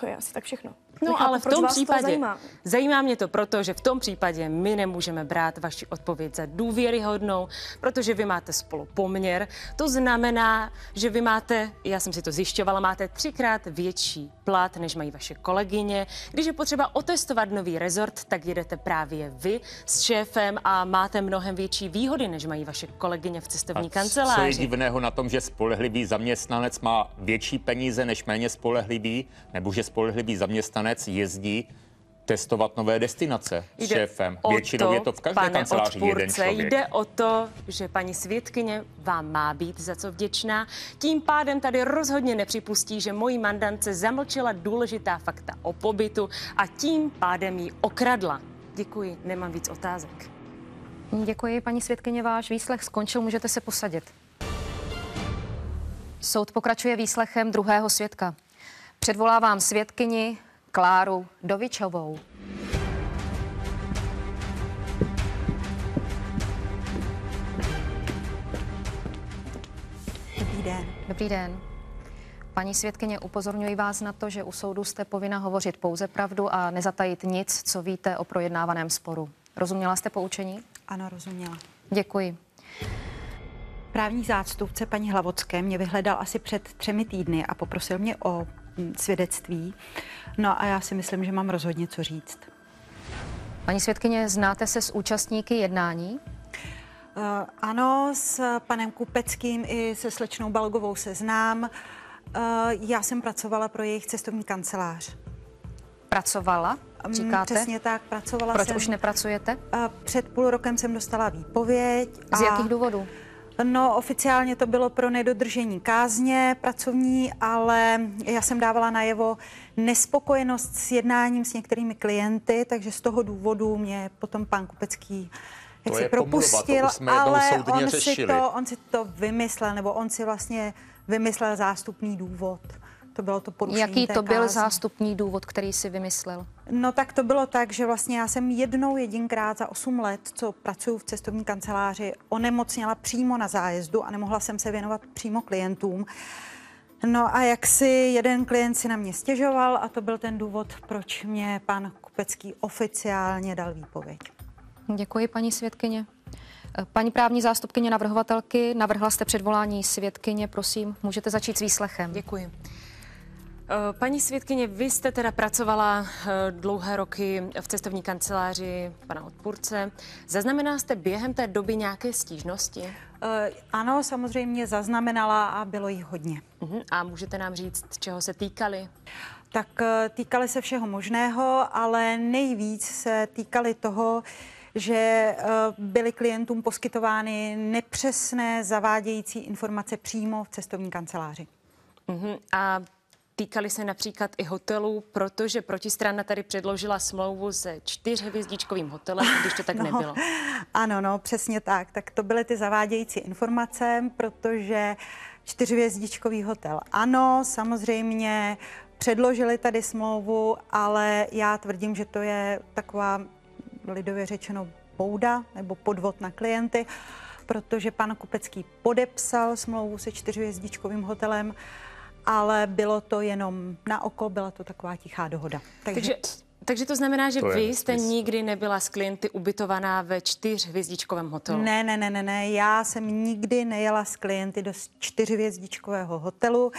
to je asi tak všechno. No Nechápu, ale v tom vás to případě, zajímá. zajímá mě to proto, že v tom případě my nemůžeme brát vaši odpověď za důvěryhodnou, protože vy máte spolu poměr. To znamená, že vy máte, já jsem si to zjišťovala, máte třikrát větší plat, než mají vaše kolegyně. Když je potřeba otestovat nový rezort, tak jedete právě vy s šéfem a máte mnohem větší výhody, než mají vaše kolegyně v cestovní A Co je kanceláři. divného na tom, že spolehlivý zaměstnanec má větší peníze než méně spolehlivý, nebo že spolehlivý zaměstnanec jezdí testovat nové destinace s šéfem. Většinou je to v každé kanceláři jeden odpůrce, člověk. Jde o to, že paní svědkyně vám má být za co vděčná. Tím pádem tady rozhodně nepřipustí, že mojí mandance zamlčela důležitá fakta o pobytu a tím pádem ji okradla. Děkuji, nemám víc otázek. Děkuji, paní svědkyně, váš výslech skončil, můžete se posadit. Soud pokračuje výslechem druhého svědka. Předvolávám svědkyni Kláru Dovičovou. Dobrý den. Dobrý den. Paní svědkyně, upozorňuji vás na to, že u soudu jste povinna hovořit pouze pravdu a nezatajit nic, co víte o projednávaném sporu. Rozuměla jste poučení? Ano, rozuměla. Děkuji. Právní zástupce paní Hlavocké mě vyhledal asi před třemi týdny a poprosil mě o svědectví. No a já si myslím, že mám rozhodně co říct. Paní svědkyně, znáte se s účastníky jednání? Uh, ano, s panem Kupeckým i se slečnou Balgovou se znám. Uh, já jsem pracovala pro jejich cestovní kancelář. Pracovala, Mm, říkáte? Přesně tak, pracovala Proč jsem. už nepracujete? Uh, před půl rokem jsem dostala výpověď. Z jakých důvodů? No, oficiálně to bylo pro nedodržení kázně pracovní, ale já jsem dávala najevo nespokojenost s jednáním s některými klienty, takže z toho důvodu mě potom pan Kupecký jak To si pomluva, propustil, jednou ale on si, to, on si to vymyslel, nebo on si vlastně vymyslel zástupný důvod. To bylo to porušení Jaký té to byl kázně. zástupný důvod, který si vymyslel? No tak to bylo tak, že vlastně já jsem jednou jedinkrát za 8 let, co pracuji v cestovní kanceláři, onemocněla přímo na zájezdu a nemohla jsem se věnovat přímo klientům. No a jak si jeden klient si na mě stěžoval a to byl ten důvod, proč mě pan Kupecký oficiálně dal výpověď. Děkuji, paní svědkyně. Paní právní zástupkyně navrhovatelky, navrhla jste předvolání svědkyně, prosím, můžete začít s výslechem. Děkuji. Paní svědkyně, vy jste teda pracovala dlouhé roky v cestovní kanceláři pana odpůrce. Zaznamenala jste během té doby nějaké stížnosti? Ano, samozřejmě zaznamenala a bylo jich hodně. Uh-huh. A můžete nám říct, čeho se týkali? Tak týkali se všeho možného, ale nejvíc se týkali toho, že eh, byly klientům poskytovány nepřesné zavádějící informace přímo v cestovní kanceláři. Uh-huh. A týkali se například i hotelů, protože protistrana tady předložila smlouvu se čtyřhvězdičkovým hotelem, když to tak no, nebylo. Ano, no, přesně tak. Tak to byly ty zavádějící informace, protože čtyřhvězdičkový hotel ano, samozřejmě předložili tady smlouvu, ale já tvrdím, že to je taková lidově řečeno bouda nebo podvod na klienty, protože pan Kupecký podepsal smlouvu se čtyřhvězdičkovým hotelem, ale bylo to jenom na oko, byla to taková tichá dohoda. Takže, takže, takže to znamená, že to vy jste smysl. nikdy nebyla s klienty ubytovaná ve čtyřhvězdičkovém hotelu? Ne, ne, ne, ne, ne. Já jsem nikdy nejela s klienty do čtyřhvězdičkového hotelu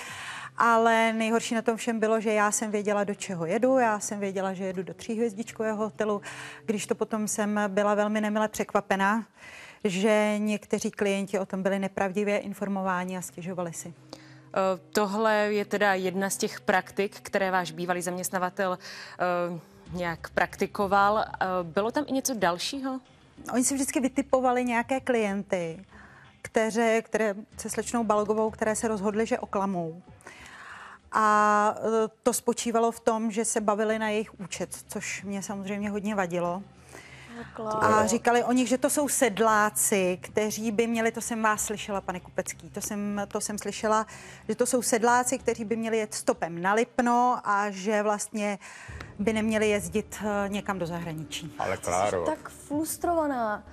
ale nejhorší na tom všem bylo, že já jsem věděla, do čeho jedu, já jsem věděla, že jedu do tříhvězdičkového hotelu, když to potom jsem byla velmi nemile překvapená, že někteří klienti o tom byli nepravdivě informováni a stěžovali si. Eh, tohle je teda jedna z těch praktik, které váš bývalý zaměstnavatel uh, nějak praktikoval. Uh, bylo tam i něco dalšího? Oni si vždycky vytipovali nějaké klienty, které, které se slečnou Balgovou, které se rozhodly, že oklamou a to spočívalo v tom, že se bavili na jejich účet, což mě samozřejmě hodně vadilo. A říkali o nich, že to jsou sedláci, kteří by měli, to jsem vás slyšela, pane Kupecký, to jsem, to jsem slyšela, že to jsou sedláci, kteří by měli jet stopem na Lipno a že vlastně by neměli jezdit e, někam do zahraničí. Ale Kláro. Tak frustrovaná.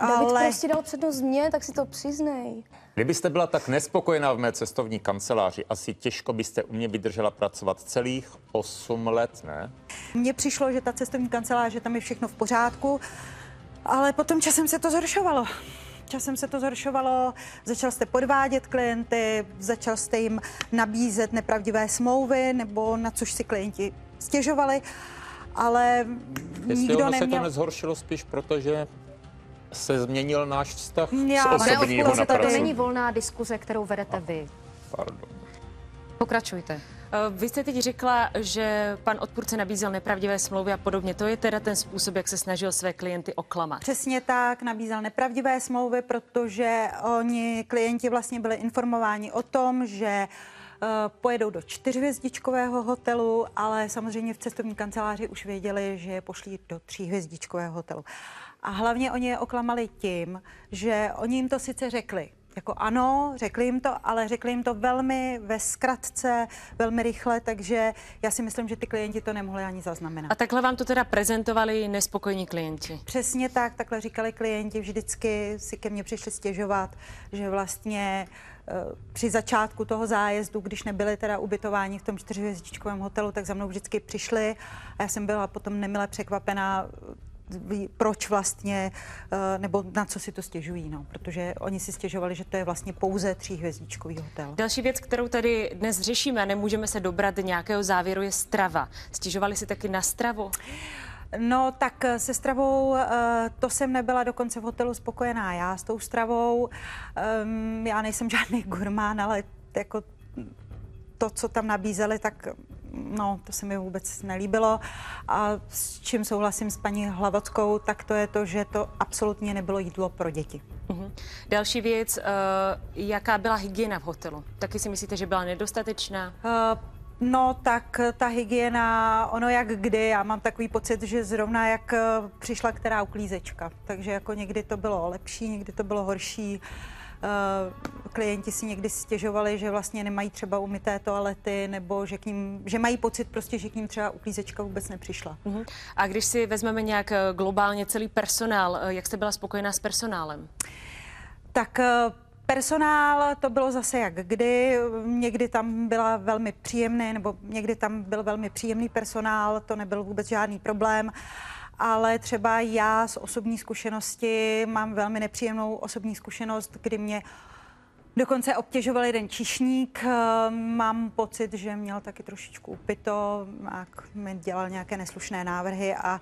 David ale... prostě dal přednost mě, tak si to přiznej. Kdybyste byla tak nespokojená v mé cestovní kanceláři, asi těžko byste u mě vydržela pracovat celých 8 let, ne? Mně přišlo, že ta cestovní kancelář, že tam je všechno v pořádku, ale potom časem se to zhoršovalo. Časem se to zhoršovalo, začal jste podvádět klienty, začal jste jim nabízet nepravdivé smlouvy, nebo na což si klienti stěžovali, ale Jestli nikdo ono neměl... se to nezhoršilo spíš, protože se změnil náš vztah Já, z osobního na To není volná diskuze, kterou vedete vy. Pardon. Pokračujte. Eh, vy jste teď řekla, že pan odpůrce nabízel nepravdivé smlouvy a podobně. To je teda ten způsob, jak se snažil své klienty oklamat. Přesně tak, nabízel nepravdivé smlouvy, protože oni klienti vlastně byli informováni o tom, že uh, pojedou do čtyřhvězdičkového hotelu, ale samozřejmě v cestovní kanceláři už věděli, že je pošlí do tříhvězdičkového hotelu. A hlavně oni je oklamali tím, že oni jim to sice řekli, jako ano, řekli jim to, ale řekli jim to velmi ve zkratce, velmi rychle, takže já si myslím, že ty klienti to nemohli ani zaznamenat. A takhle vám to teda prezentovali nespokojní klienti? Přesně tak, takhle říkali klienti, vždycky si ke mně přišli stěžovat, že vlastně eh, při začátku toho zájezdu, když nebyli teda ubytováni v tom čtyřhvězdičkovém hotelu, tak za mnou vždycky přišli a já jsem byla potom nemile překvapená proč vlastně, eh, nebo na co si to stěžují, no, protože oni si stěžovali, že to je vlastně pouze tříhvězdičkový hotel. Další věc, kterou tady dnes řešíme a nemůžeme se dobrat nějakého závěru, je strava. Stěžovali si taky na stravu? No tak eh, se stravou, eh, to jsem nebyla dokonce v hotelu spokojená já s tou stravou. Ehm, já nejsem žádný gurmán, ale jako to, co tam nabízeli, tak no, to se mi vůbec nelíbilo. A s čím souhlasím s paní Hlavockou, tak to je to, že to absolutně nebylo jídlo pro děti. Uh-huh. Další věc, uh, jaká byla hygiena v hotelu? Taky si myslíte, že byla nedostatečná? Uh, No tak ta hygiena, ono jak kdy, já mám takový pocit, že zrovna jak přišla která uklízečka. Takže jako někdy to bylo lepší, někdy to bylo horší. Uh, Eh, klienti si někdy stěžovali, že vlastně nemají třeba umyté toalety, nebo že, k ním, že mají pocit prostě, že k ním třeba uklízečka vůbec nepřišla. Uh-huh. A když si vezmeme nějak eh, globálně celý personál, eh, jak jste byla spokojená s personálem? Tak Personál to bylo zase jak kdy, někdy tam byla velmi příjemný, nebo někdy tam byl velmi příjemný personál, to nebyl vůbec žádný problém ale třeba já z osobní zkušenosti mám velmi nepříjemnou osobní zkušenost, kdy mě Dokonce obtěžoval jeden čišník. eh, Mám pocit, že měl taky trošičku upito, a mi dělal nějaké neslušné návrhy a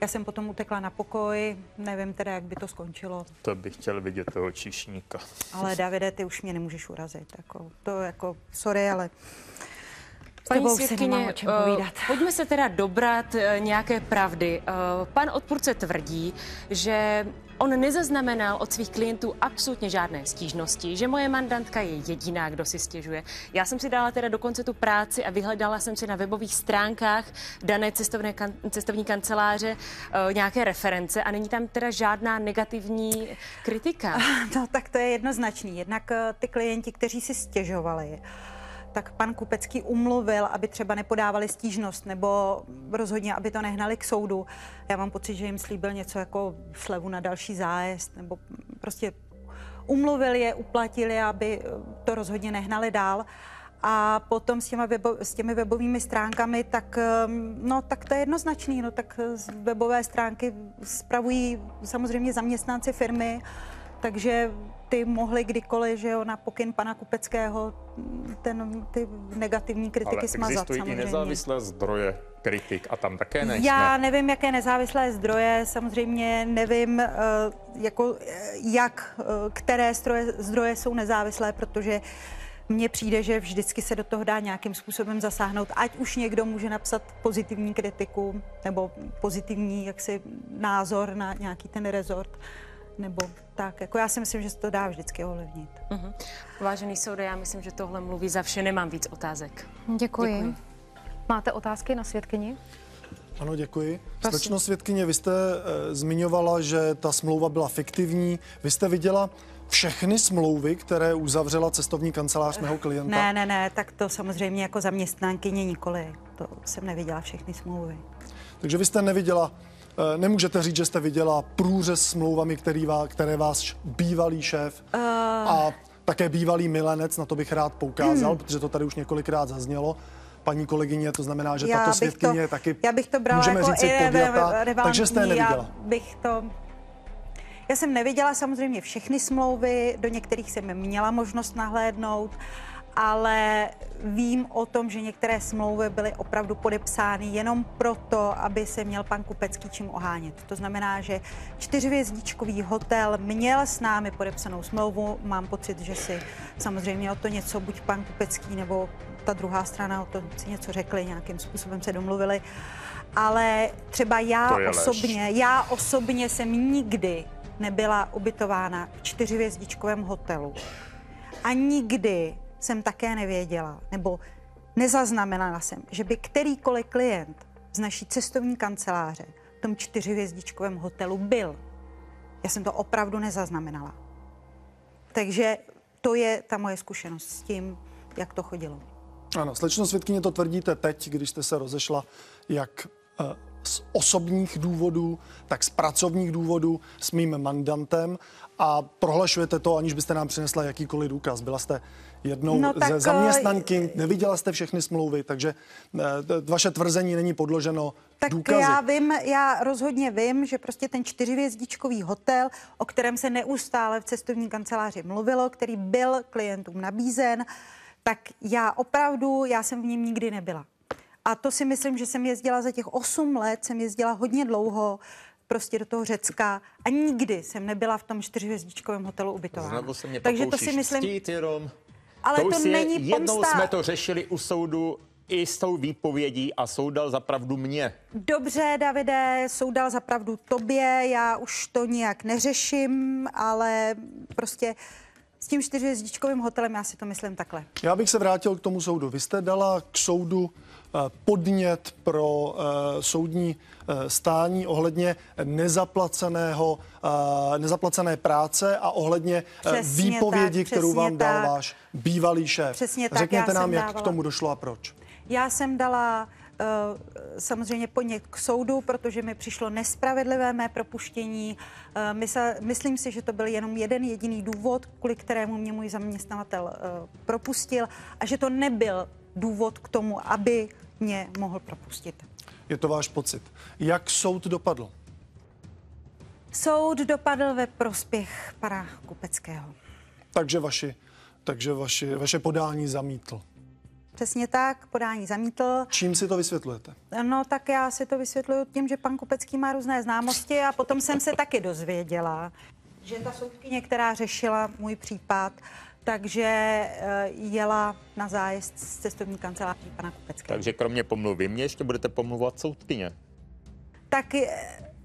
já jsem potom utekla na pokoj. Nevím teda, jak by to skončilo. To bych chtěl vidět toho číšníka. Ale Davide, ty už mě nemůžeš urazit. Jako, to jako, sorry, ale s Paní čem eh, pojďme se teda dobrat eh, nějaké pravdy. Eh, Pan odpůrce tvrdí, že on nezaznamenal od svých klientů absolutně žádné stížnosti, že moje mandantka je jediná, kdo si stěžuje. Já jsem si dala teda dokonce tu práci a vyhledala jsem si na webových stránkách dané cestovné kan- cestovní kanceláře eh, nějaké reference a není tam teda žádná negativní kritika. No tak to je jednoznačný. Jednak eh, ty klienti, kteří si stěžovali, tak pan Kupecký umluvil, aby třeba nepodávali stížnost nebo rozhodně, aby to nehnali k soudu. Já mám pocit, že jim slíbil něco jako slevu na další zájezd nebo prostě umluvil je, uplatil je, aby to rozhodně nehnali dál. A potom s, těma webo, s těmi webovými stránkami, tak, ehm, no, tak to je jednoznačný. No, tak webové stránky spravují samozřejmě zaměstnanci firmy, takže ty mohli kdykoliv, že jo, na pokyn pana Kupeckého ten, ty negativní kritiky Ale smazat existují i samozřejmě. nezávislé zdroje kritik a tam také nejsme. Já nevím, jaké nezávislé zdroje, samozřejmě nevím, eh, jako, eh, jak, eh, které zdroje, zdroje jsou nezávislé, protože mně přijde, že vždycky se do toho dá nějakým způsobem zasáhnout, ať už někdo může napsat pozitivní kritiku nebo pozitivní jaksi názor na nějaký ten rezort, nebo tak. Jako já si myslím, že se to dá vždycky ovlivnit. Mhm. Vážený soude, já myslím, že tohle mluví za vše, nemám víc otázek. Děkuji. Děkuji. Máte otázky na svědkyni? Ano, děkuji. Slečno svědkyně, vy jste e, zmiňovala, že ta smlouva byla fiktivní. Vy jste viděla všechny smlouvy, které uzavřela cestovní kancelář mého klienta? Ne, ne, ne, tak to samozřejmě jako zaměstnankyně nikoli. To jsem neviděla všechny smlouvy. Takže vy jste neviděla, nemůžete říct, že jste viděla průřez smlouvami, který vás, které váš bývalý šéf uh... a také bývalý milenec, na to bych rád poukázal, hmm. protože to tady už několikrát zaznělo, paní kolegyně, to znamená, že tato svědkyně je taky, já bych to brala můžeme jako říct, podjata, takže jste je neviděla. Já bych to... Já jsem neviděla samozřejmě všechny smlouvy, do některých jsem měla možnost nahlédnout, ale vím o tom, že některé smlouvy byly opravdu podepsány jenom proto, aby se měl pan Kupecký čím ohánět. To znamená, že čtyřvězdičkový hotel měl s námi podepsanou smlouvu. Mám pocit, že si samozřejmě o to něco buď pan Kupecký nebo ta druhá strana o to si něco řekli, nějakým způsobem se domluvili. Ale třeba já je lež. osobně, já osobně jsem nikdy nebyla ubytována v čtyřvězdičkovém hotelu. A nikdy jsem také nevěděla, nebo nezaznamenala jsem, že by kterýkoliv klient z naší cestovní kanceláře v tom čtyřhvězdičkovém hotelu byl. Já jsem to opravdu nezaznamenala. Takže to je ta moje zkušenost s tím, jak to chodilo. Ano, slečno svědkyně to tvrdíte teď, když jste se rozešla, jak eh, z osobních důvodů, tak z pracovních důvodů s mým mandantem a prohlašujete to, aniž byste nám přinesla jakýkoliv důkaz. Byla jste jednou No ze zaměstnanky, neviděla jste všechny smlouvy, takže eh, vaše tvrzení není podloženo Tak důkazy. já vím, já rozhodně vím, že prostě ten čtyřvězdičkový hotel, o kterém se neustále v cestovní kanceláři mluvilo, který byl klientům nabízen, tak já opravdu, já jsem v něm nikdy nebyla. A to si myslím, že jsem jezdila za těch 8 let, jsem jezdila hodně dlouho prostě do toho Řecka a nikdy jsem nebyla v tom čtyřhvězdičkovém hotelu ubytována. Takže to si myslím, ctít jenom. Ale to, už je- není Jednou pomsta. jsme to řešili u soudu i s tou výpovědí a soud dal za pravdu mě. Dobře, Davide, soud dal za pravdu tobě, já už to nijak neřeším, ale prostě s tím čtyřhvězdičkovým hotelem já si to myslím takhle. Já bych se vrátil k tomu soudu. Vy jste dala k soudu podnět pro eh, soudní eh, stání ohledně nezaplaceného, eh, nezaplacené práce a ohledně eh, Přesně výpovědi, tak, kterou vám dal tak. váš bývalý šéf. Přesně tak, Řekněte nám, jak k dávala. tomu došlo a proč. Já jsem dala samozřejmě podnět k soudu, protože mi přišlo nespravedlivé mé propuštění. Mysl, myslím si, že to byl jenom jeden jediný důvod, kvůli kterému mě můj zaměstnavatel propustil a že to nebyl důvod k tomu, aby mě mohl propustit. Je to váš pocit. Jak soud dopadl? Soud dopadl ve prospěch pana Kupeckého. Takže vaši takže vaše, vaše podání zamítl. Přesně tak, podání zamítl. Čím si to vysvětlujete? No tak já si to vysvětluju tím, že pan Kupecký má různé známosti a potom jsem se taky dozvěděla, že ta soudkyně, která řešila můj případ, takže eh, jela na zájezd z cestovní kanceláří pana Kupeckého. Takže kromě pomluvy mě ještě budete pomluvat soudkyně. Tak eh,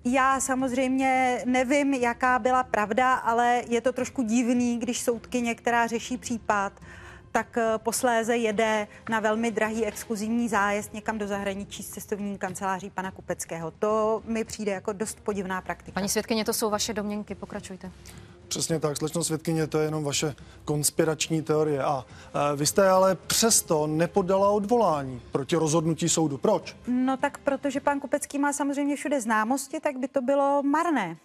já samozřejmě nevím, jaká byla pravda, ale je to trošku divný, když soudkyně, která řeší případ, tak eh, posléze jede na velmi drahý exkluzivní zájezd někam do zahraničí s cestovním kanceláří pana Kupeckého. To mi přijde jako dost podivná praktika. Paní svědkyně, to jsou vaše domněnky, pokračujte. Přesně tak, slečno svědkyně, to je jenom vaše konspirační teorie. A e, vy jste ale přesto nepodala odvolání proti rozhodnutí soudu. Proč? No tak protože pan Kupecký má samozřejmě všude známosti, tak by to bylo marné.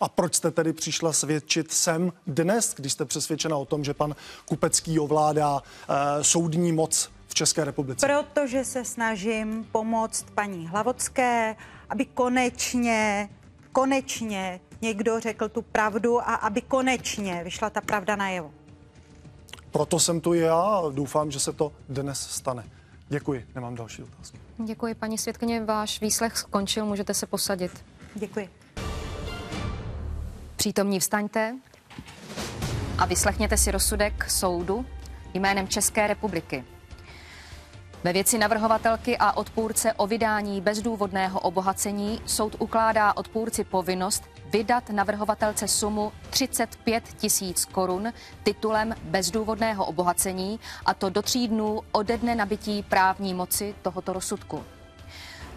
A proč jste tedy přišla svědčit sem dnes, když jste přesvědčena o tom, že pan Kupecký ovládá e, soudní moc v České republice? Protože se snažím pomoct paní Hlavocké, aby konečně, konečně někdo řekl tu pravdu a aby konečně vyšla ta pravda najevo. Proto jsem tu i já a doufám, že se to dnes stane. Děkuji, nemám další otázky. Děkuji, paní svědkyně, váš výslech skončil, můžete se posadit. Děkuji. Přítomní vstaňte a vyslechněte si rozsudek soudu jménem České republiky. Ve věci navrhovatelky a odpůrce o vydání bezdůvodného obohacení soud ukládá odpůrci povinnost vydat navrhovatelce sumu 35 tisíc korun titulem bezdůvodného obohacení a to do tří dnů ode dne nabití právní moci tohoto rozsudku.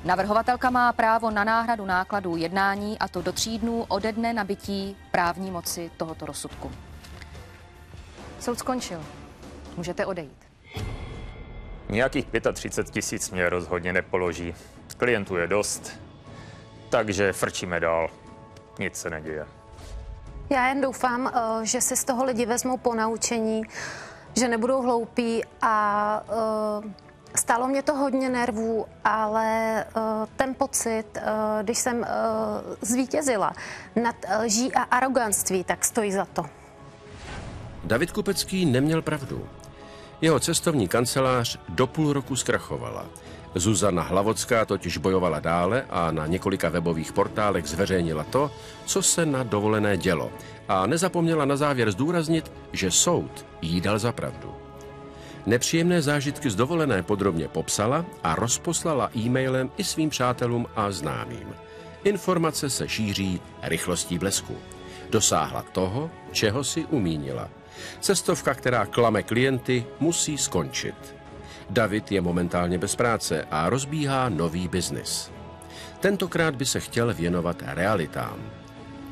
Navrhovatelka má právo na náhradu nákladů jednání a to do tří dnů ode dne nabití právní moci tohoto rozsudku. Soud skončil. Můžete odejít. Nějakých 35 tisíc mě rozhodně nepoloží. Klientů je dost, takže frčíme dál. Nic se neděje. Já jen doufám, eh, že si z toho lidi vezmou po naučení, že nebudou hloupí a eh, Stálo mě to hodně nervů, ale uh, ten pocit, uh, když jsem uh, zvítězila nad lží a aroganství, tak stojí za to. David Kupecký neměl pravdu. Jeho cestovní kancelář do půl roku zkrachovala. Zuzana Hlavocká totiž bojovala dále a na několika webových portálech zveřejnila to, co se na dovolené dělo a nezapomněla na závěr zdůraznit, že soud jí dal za pravdu. Nepříjemné zážitky z dovolené podrobně popsala a rozposlala e-mailem i svým přátelům a známým. Informace se šíří rychlostí blesku. Dosáhla toho, čeho si umínila. Cestovka, která klame klienty, musí skončit. David je momentálně bez práce a rozbíhá nový biznis. Tentokrát by se chtěl věnovat realitám.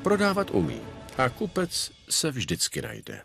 Prodávat umí a kupec se vždycky najde.